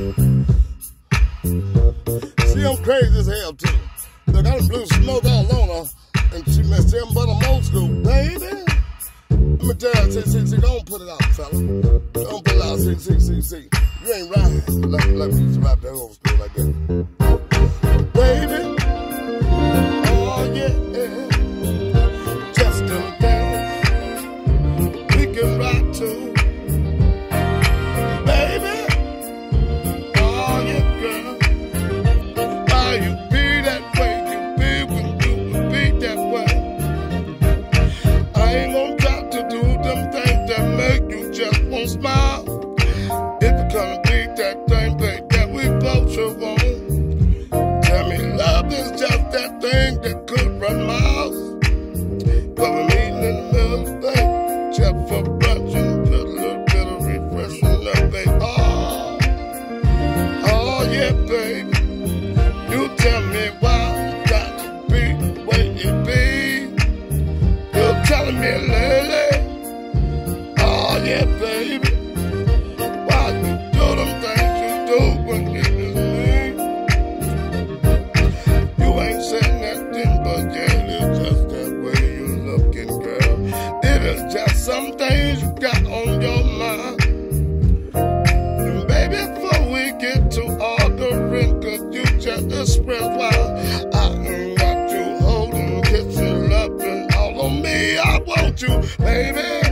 See, I'm crazy as hell too. Look, I done blew smoke all on her, and she messed him, but I'm old school, baby. Let me tell you, see, see, see, don't put it out, fella. Don't put it out, see, see, see, see. You ain't right like, like we used to rap that old school like that. You be that way? You be you be that way. I ain't gonna try to do them things that make you just won't smile. You gonna be that thing, babe, that we both want. Tell me love is just that thing that could run miles. But we in the just for brunch a little bit of. Oh, oh yeah, baby. Telling me, lady. Oh yeah, baby. Why you do them things you do when is me? You ain't saying nothing, but yeah, it's just that way you looking, girl. It is just some things you got on your you, baby.